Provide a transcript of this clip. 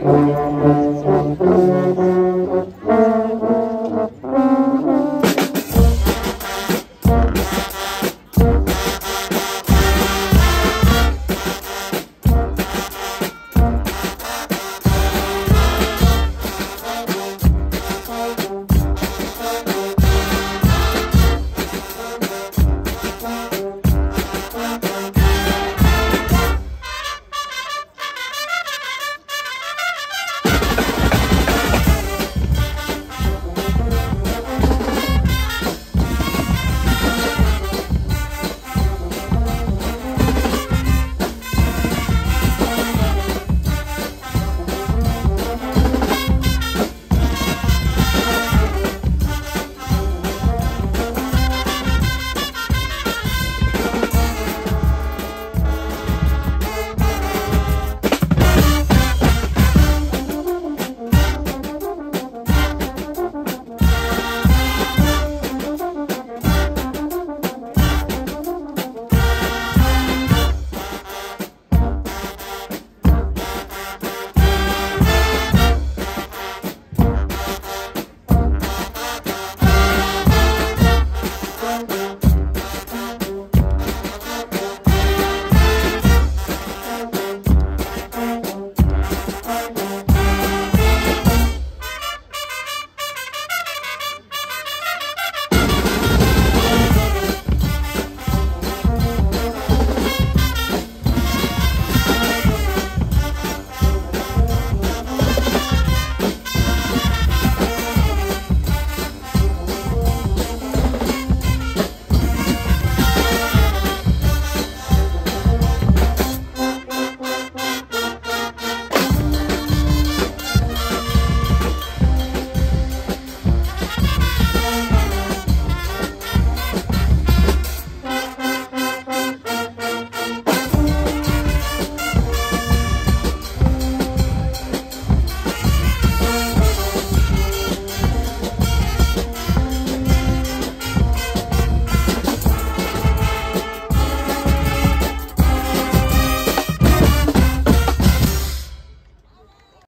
Oh,